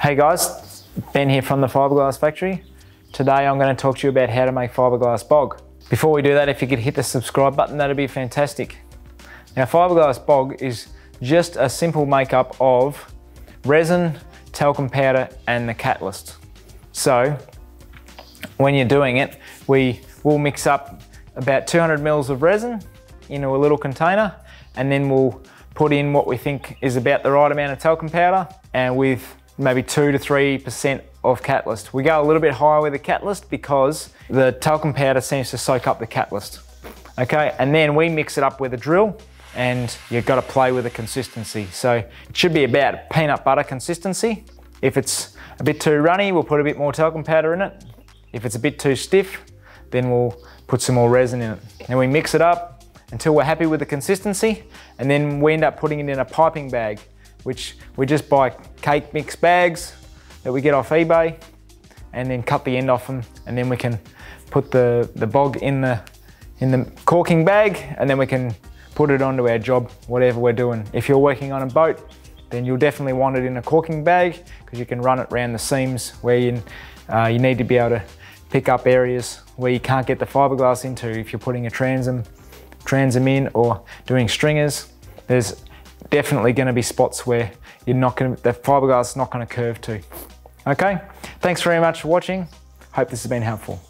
Hey guys, Ben here from the Fiberglass Factory. Today I'm going to talk to you about how to make fiberglass bog. Before we do that, if you could hit the subscribe button, that'd be fantastic. Now fiberglass bog is just a simple makeup of resin, talcum powder and the catalyst. So when you're doing it, we will mix up about 200 mils of resin into a little container and then we'll put in what we think is about the right amount of talcum powder and with maybe two to 3% of catalyst. We go a little bit higher with the catalyst because the talcum powder seems to soak up the catalyst. Okay, and then we mix it up with a drill and you've got to play with the consistency. So it should be about peanut butter consistency. If it's a bit too runny, we'll put a bit more talcum powder in it. If it's a bit too stiff, then we'll put some more resin in it. And we mix it up until we're happy with the consistency, and then we end up putting it in a piping bag, which we just buy cake mix bags that we get off eBay, and then cut the end off them, and then we can put the, the bog in the, in the caulking bag, and then we can put it onto our job, whatever we're doing. If you're working on a boat, then you'll definitely want it in a caulking bag because you can run it around the seams where you, uh, you need to be able to pick up areas where you can't get the fiberglass into if you're putting a transom, transom in or doing stringers. There's definitely going to be spots where you're not going to, the fiberglass is not going to curve to. Okay, thanks very much for watching. Hope this has been helpful.